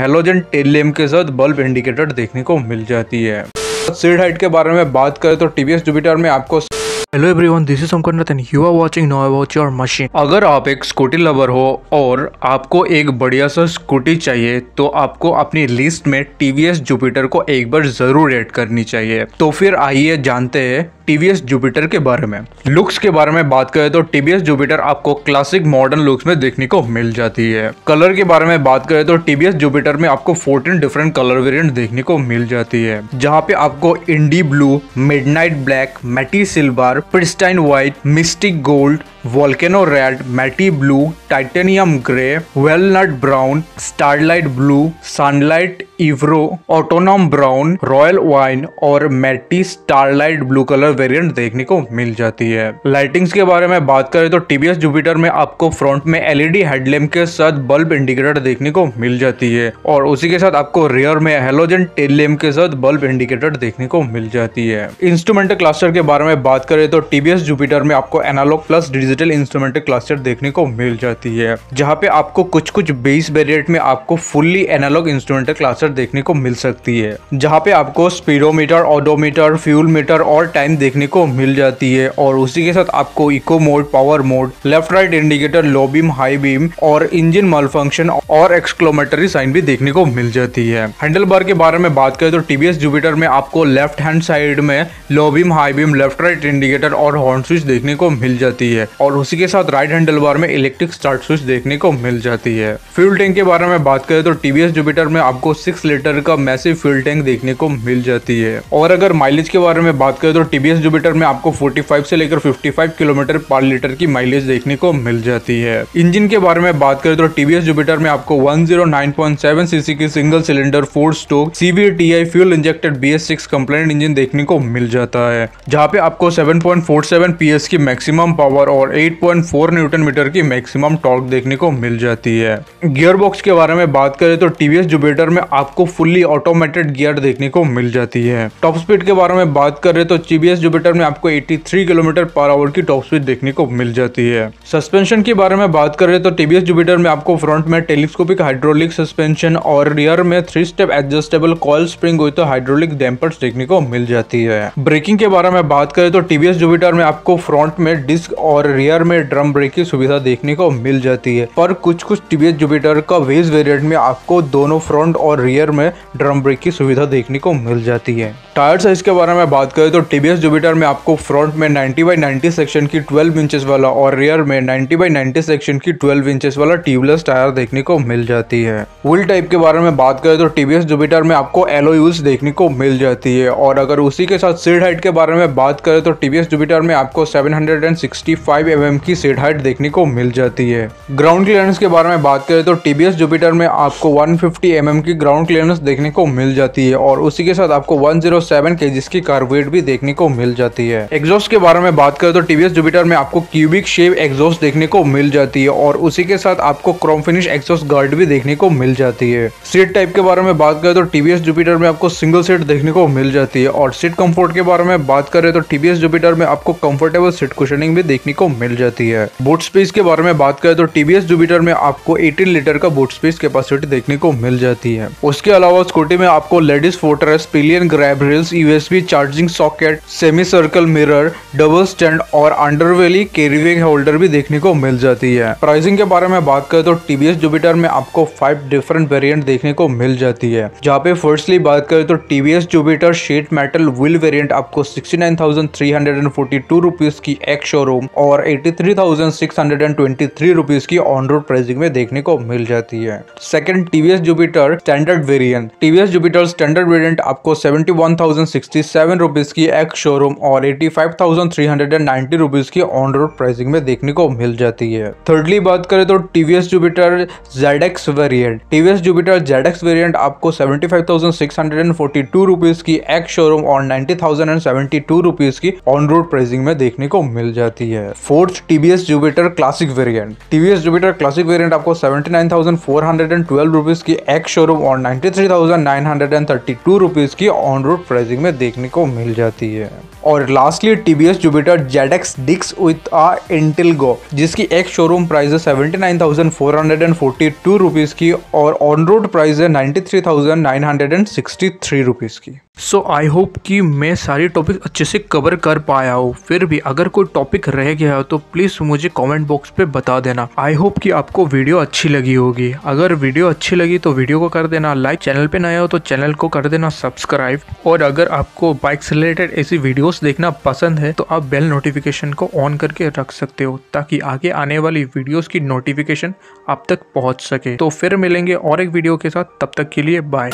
Halogen tail lamp के साथ bulb indicator देखने को मिल जाती है। सीड हाइट के बारे में बात करें तो टीवीएस जुपिटर में आपको everyone, this is Samkarnath and you are watching Now About Your Machine. अगर आप एक स्कूटी लवर हो और आपको एक बढ़िया सा स्कूटी चाहिए तो आपको अपनी लिस्ट में टीवीएस जुपिटर को एक बार ज़रूर ऐड करनी चाहिए। तो फिर आइए जानते हैं टीवीएस जुपिटर के बारे में। लुक्स के बारे में बात करें तो टीवीएस जुपिटर आपको क्लासिक मॉडर्न लुक्स में देखने को मिल जाती है। कलर के बारे में बात करें तो टीवीएस जुपिटर में आपको 14 डिफरेंट कलर वेरिएंट देखने को मिल जाती है। जहाँ पे आपको indie blue midnight black matte silver pristine white mystic gold volcano red matte blue titanium grey walnut brown starlight blue sunlight इवरो ऑटोनॉम brown royal wine और matte starlight blue colour variant देखने को मिल जाती है। लाइटिंग्स के बारे में बात करें तो टीवीएस जुपिटर में आपको फ्रंट में एलईडी हेडलैम्प के साथ बल्ब इंडिकेटर देखने को मिल जाती है और उसी के साथ आपको रियर में हेलोजन टेल लैम्प के साथ बल्ब इंडिकेटर देखने को मिल जाती है। इंस्ट्रूमेंट क्लस्टर के बारे में बात करें तो टीबीएस जुपिटर में आपको एनालॉग प्लस इंस्ट्रूमेंट क्लस्टर देखने को मिल जाती है, जहाँ पे आपको कुछ कुछ बेस वेरिएंट में आपको फुल्ली एनालॉग इंस्ट्रूमेंट क्लस्टर देखने को मिल सकती है, जहाँ पे आपको स्पीडोमीटर ऑडोमीटर फ्यूल मीटर और टाइम देखने को मिल जाती है और उसी के साथ आपको eco mode power mode left right indicator low beam high beam और इंजन मल फ़ंक्शन और एक्सक्लोमेटरी साइन भी देखने को मिल जाती है। हैंडल बार के बारे में बात करें तो टीवीएस जुपिटर में आपको लेफ़्ट हैंड साइड में low beam high beam left right indicator और हॉर्न स्विच देखने को मिल जाती है। और उसी के साथ राइट हैंडल बार में इलेक्ट्रिक स्टार्ट स्विच देखने को मिल जाती है। फ्यूल टैंक के बारे में बात करें तो टीवीएस जुपिटर में आपको सिक्स लीटर का मैसिव फ्यूल टैंक देखने को मिल जाती है। और अगर माइलेज के बारे में बात करें तो टीवीएस जुपिटर में आपको 45 से लेकर 55 किलोमीटर पर लीटर की माइलेज देखने को मिल जाती है। इंजन के बारे में बात करें तो टीवीएस जुपिटर में आपको 109.7 सीसी की single cylinder four stroke CVTI fuel injected B S six compliant engine देखने को मिल जाता है, जहाँ पे आपको 7.47 पीएस की मैक्सिमम पावर और 8.4 न्यूटन मीटर की मैक्सिमम टॉर्क देखने को मिल जाती है। गियर बॉक्स के बारे में बात करें तो टीवीएस जुपिटर में आपको फुल्ली ऑटोमेटेड गियर देखने को मिल जाती है। टॉप स्पीड के बारे में बात करें तो टीवीएस जुपिटर में आपको 83 किलोमीटर पर आवर की टॉप स्पीड देखने को मिल जाती है। सस्पेंशन के बारे में बात करें तो टीवीएस जुपिटर में आपको फ्रंट में टेलीस्कोपिक हाइड्रोलिक सस्पेंशन और रियर में three step adjustable coil spring with hydraulic dampers देखने को मिल जाती है। ब्रेकिंग के बारे में बात करें तो टीवीएस जुपिटर में आपको फ्रंट में डिस्क और रियर में ड्रम ब्रेक की सुविधा देखने को मिल जाती है। पर कुछ कुछ टीवीएस जुपिटर का वेज वेरिएंट में आपको दोनों फ्रंट और रियर में ड्रम ब्रेक की सुविधा देखने को मिल जाती है। टायर साइज़ के बारे में बात करें तो टीवीएस जुपिटर में आपको फ्रंट में 90 बाई 90 सेक्शन की 12 इंचेस वाला और रियर में 90 बाई 90 सेक्शन की 12 इंचेस वाला ट्यूबलेस टायर देखने को मिल जाती है। व्हील टाइप के बारे में बात करें तो टीवीएस जुपिटर में आपको एलो यूज़ देखने को मिल जाती है। और अगर उसी के साथ सीट हाइट के बारे में बात करें तो टीवीएस जुपिटर में आपको 765 एमएम की सीट हाइट देखने को मिल जाती है। ग्राउंड क्लियरेंस के बारे में बात करें तो टीबीएस जुपिटर में आपको 150 एमएम की ग्राउंड क्लियरेंस देखने को मिल जाती है और उसी के साथ आपको 107 केजीज की कार्बोएट भी देखने को मिल जाती है। एग्जॉस्ट के बारे में बात करें तो टीवीएस जुपिटर में आपको क्यूबिक शेप एग्जॉस्ट देखने को मिल जाती है और उसी के साथ आपको क्रोम फिनिश एग्जॉस्ट गार्ड भी देखने को मिल जाती है। सीट टाइप के बारे में बात करें तो टीवीएस जुपिटर में आपको सिंगल सीट देखने को मिल जाती है और सीट कंफर्ट के बारे में बात करें तो टीबीएस जुपिटर में आपको कंफर्टेबल सीट कुशनिंग भी देखने को मिल जाती है। बूट स्पेस के बारे में बात करें तो टीवीएस जुपिटर में आपको 18 लीटर का बूट स्पेस कैपेसिटी देखने को मिल जाती है। उसके अलावा स्कूटी में आपको ladies footrest pillion grab rails USB charging socket semi circle mirror double stand और अंडरवेली कैरीवेग होल्डर भी देखने को मिल जाती है। प्राइसिंग के बारे में बात करें तो टीवीएस जुपिटर में आपको फाइव डिफरेंट वेरियंट देखने को मिल जाती है। जहाँ पे फर्स्टली बात करें तो TVS Jupiter sheet metal wheel variant आपको sixty nine thousand three hundred and forty two rupees की एक शोरूम और eighty three thousand six hundred and twenty three rupees की ऑन रोड प्राइसिंग में देखने को मिल जाती है। Second TVS Jupiter standard variant TVS Jupiter standard variant आपको सेवेंटी वन थाउज़ेंड रुपीज़ की एक्स शोरूम और eighty five thousand three hundred and ninety rupees की ऑन रोड प्राइसिंग में देखने को मिल जाती है। थर्डली बात करें तो TVS Jupiter Z X variant TVS Jupiter Z variant आपको seventy five thousand six and forty two rupees की एक्स शोरूम और ninety thousand and seventy two rupees की ऑन रोड प्राइसिंग में देखने को मिल जाती है। Fourth TVS Jupiter classic variant TVS Jupiter classic variant आपको seventy nine thousand four hundred and twelve rupees की एक्स शोरूम और ninety three thousand nine hundred and thirty two rupees की ऑन रोड प्राइसिंग में देखने को मिल जाती है। और lastly TVS Jupiter Z X Dix with uh IntelliGo जिसकी एक शोरूम प्राइस है seventy nine thousand four hundred and forty two rupees की और ऑन रोड प्राइस है ninety three thousand nine hundred and sixty three rupees की। So I hope कि मैं सारी टॉपिक अच्छे से कवर कर पाया हूँ। फिर भी अगर कोई टॉपिक रह गया हो तो प्लीज़ मुझे कमेंट बॉक्स पे बता देना। आई होप कि आपको वीडियो अच्छी लगी होगी। अगर वीडियो अच्छी लगी तो वीडियो को कर देना लाइक चैनल पे नया हो तो चैनल को कर देना सब्सक्राइब और अगर आपको बाइक से रिलेटेड ऐसी वीडियोस देखना पसंद है तो आप बेल नोटिफिकेशन को ऑन करके रख सकते हो, ताकि आगे आने वाली वीडियोस की नोटिफिकेशन आप तक पहुँच सके। तो फिर मिलेंगे और एक वीडियो के साथ। तब तक के लिए बाय